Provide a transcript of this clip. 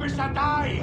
un peu sa taille